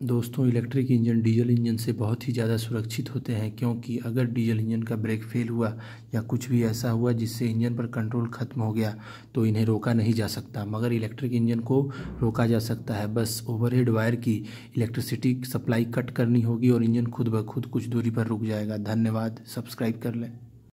दोस्तों, electric engine diesel engine से बहुत ही ज़्यादा सुरक्षित होते हैं क्योंकि अगर डीजल इंजन का ब्रेक फेल हुआ या कुछ भी ऐसा हुआ जिससे इंजन पर कंट्रोल ख़त्म हो गया तो इन्हें रोका नहीं जा सकता। मगर इलेक्ट्रिक इंजन को रोका जा सकता है। बस ओवरहेड वायर की इलेक्ट्रिसिटी सप्लाई कट करनी होगी और इंजन खुद ब खुद कुछ दूरी पर रुक जाएगा। धन्यवाद। सब्सक्राइब कर लें।